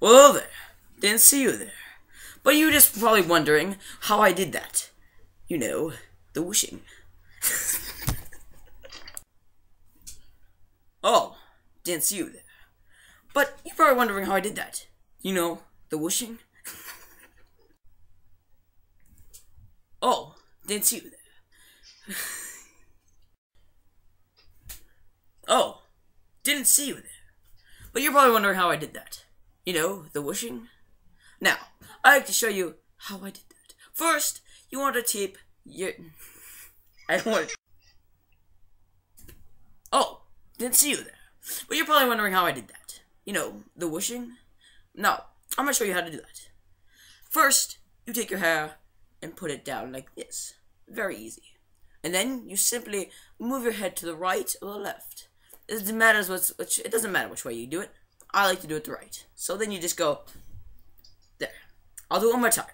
Well, there. Didn't see you there. But you're just probably wondering how I did that. You know, the whooshing. oh, didn't see you there. But you're probably wondering how I did that. You know, the whooshing. oh, didn't see you there. oh, didn't see you there. But you're probably wondering how I did that. You know, the whooshing. Now, I like to show you how I did that. First, you want to tape your. I want. Oh, didn't see you there. But you're probably wondering how I did that. You know, the whooshing. Now, I'm gonna show you how to do that. First, you take your hair and put it down like this. Very easy. And then you simply move your head to the right or the left. It doesn't matter which it doesn't matter which way you do it. I like to do it the right. So then you just go there. I'll do it one more time.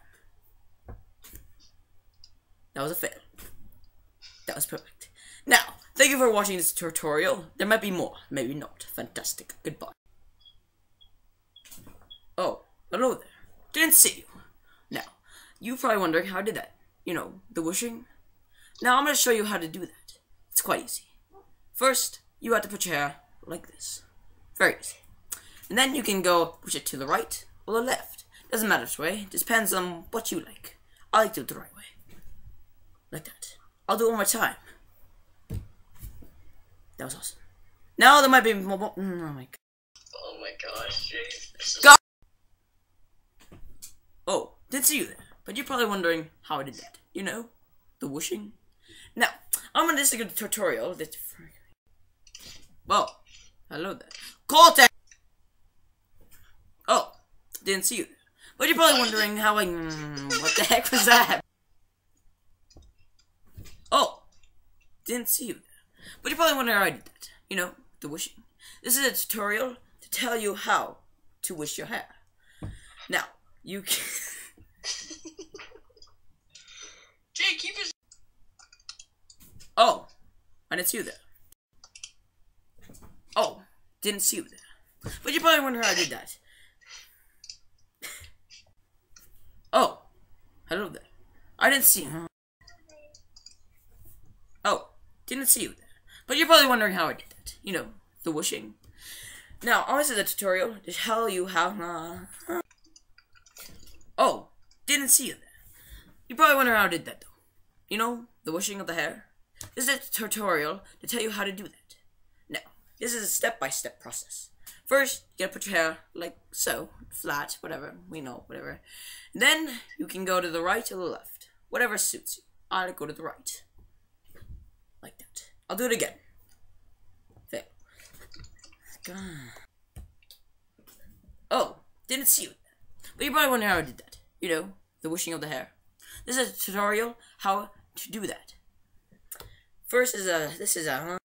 That was a fail. That was perfect. Now, thank you for watching this tutorial. There might be more, maybe not. Fantastic. Goodbye. Oh, hello there. Didn't see you. Now, you're probably wondering how I did that. You know, the whooshing. Now, I'm going to show you how to do that. It's quite easy. First, you have to put your hair like this. Very easy. And then you can go push it to the right or the left. Doesn't matter which way. It depends on what you like. I like to do it the right way. Like that. I'll do it one more time. That was awesome. Now there might be more. Mm, oh my god. Oh my gosh, Jay. This is Go- Oh, didn't see you there. But you're probably wondering how I did that. You know, the whooshing. Now, I'm gonna just do a tutorial that. Well, hello there. Cortex. Didn't see you. But you're probably wondering how I. Mm, what the heck was that? Oh, didn't see you. But you're probably wondering how I did that. You know, the wishing. This is a tutorial to tell you how to wish your hair. Now, you can. Jay, keep his. Oh, I didn't see you there. Oh, didn't see you there. But you're probably wondering how I did that. Oh, hello there. I didn't see you. Oh, didn't see you there. But you're probably wondering how I did that. You know, the whooshing. Now, I was in the tutorial to tell you how. Uh, oh, didn't see you there. You probably wonder how I did that though. You know, the whooshing of the hair. This is a tutorial to tell you how to do that. Now, this is a step-by-step process. First, you gotta put your hair like so, flat, whatever, we know, whatever. Then, you can go to the right or the left, whatever suits you. I'll go to the right. Like that. I'll do it again. There. God. Oh, didn't see you. But you probably wonder how I did that. You know, the whooshing of the hair. This is a tutorial how to do that. First is a, this is a,